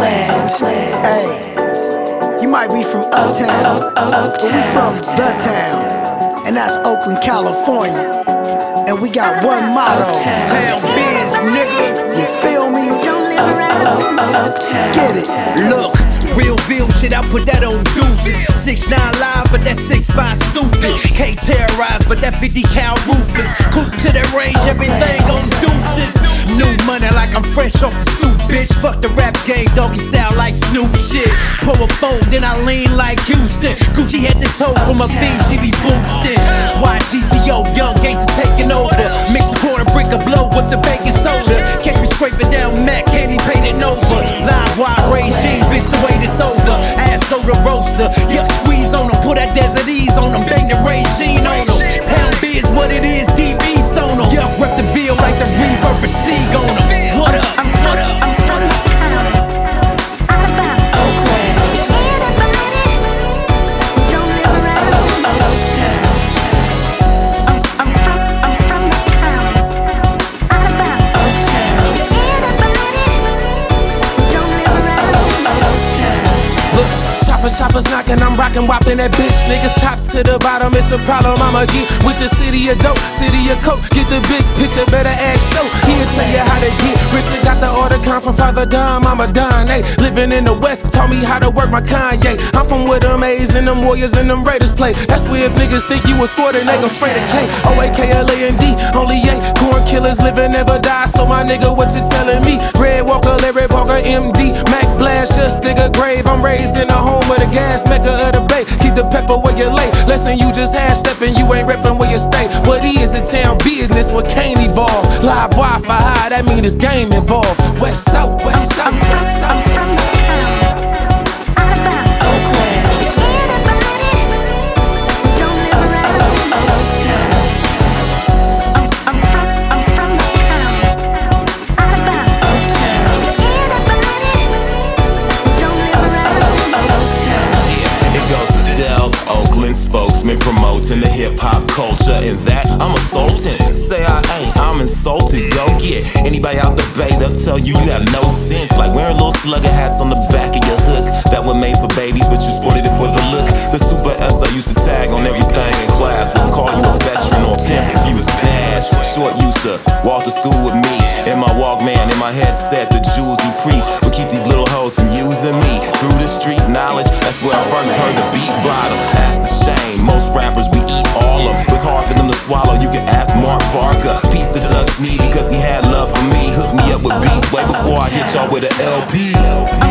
Oakland. Hey, you might be from Uptown, but we from the town, and that's Oakland, California. And we got one motto: Town biz, nigga. You feel me? Get it? Look, real shit, I put that on deuces. 6 9 live, but that 6 5 stupid. Can't terrorize, but that 50 cal roofers. Coop to the range, everything on deuces. New money like I'm fresh off the stoop, bitch. Fuck the rap game, doggy style like Snoop shit. Pull a phone, then I lean like Houston. Gucci head to toe from a fiend, she be boosting. YGTO, young gangsters taking over. Mix a quarter brick of blow with the baking soda. Catch me scraping down Mac, choppers knocking, I'm rocking, whopping that bitch. Niggas top to the bottom, it's a problem. I'ma get with your city of dope, city of coke. Get the big picture, better act show. He'll tell you how to get rich. and Got the order come from Father Dom, I'm a Don. Hey, living in the West, taught me how to work my Kanye. I'm from where them A's and them Warriors and them Raiders play. That's where if niggas think you a score, they gon' spray the K. O A K L A N D, only eight. Corn killers live and never die. So my nigga, what you telling me? Red Walker, Larry Walker, MD, Mac Blast, just dig a grave. I'm raised in the home of the gas, mecca of the bay. Keep the pepper where you lay. Lesson you just half stepping, you ain't reppin' where you stay. What is a town business what can't evolve? Live Wi-Fi high, that mean this game involved. West out, West out. Promoting the hip hop culture. And that I'm assaulting. Say I ain't, I'm insulted. Go get anybody out the bay, they'll tell you you have no sense. Like wearing little slugger hats on the back of your hook that were made for babies, but you sported it for the look. The super S I used to tag on everything in class. Would call you a veteran or pimp if you was bad. Short used to walk to school with me in my Walkman, in my headset. The jewels he preached would keep these little hoes from using me. Through the street knowledge, that's where I first heard the beat bottom. Swallow. You can ask Mark Barker. Peace to Doug Sneed because he had love for me. Hooked me up with oh, beats way oh, before I hit y'all with an LP. Oh,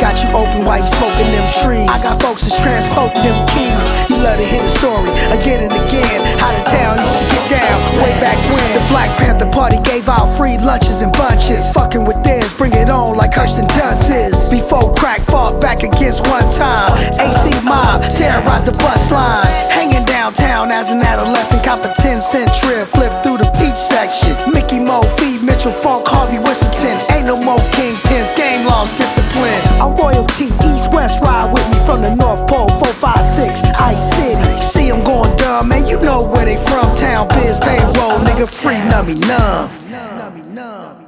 Got you open while you smoking them trees. I got folks that's transporting them keys. You love to hear the story again and again. How the town used to get down way back when. The Black Panther Party gave out free lunches and bunches. Fucking with theirs, bring it on like Kirsten Dunst is. Before crack fought back against one time. AC Mob terrorized the bus line. Hanging downtown as an adolescent, cop a 10 cent trip. Flip through the beach section. Mickey Mo, feed Mitchell Funk, Harvey from the North Pole, 456, Ice City. See them going dumb, man, you know where they from. Town biz, payroll, nigga free, nummy numb.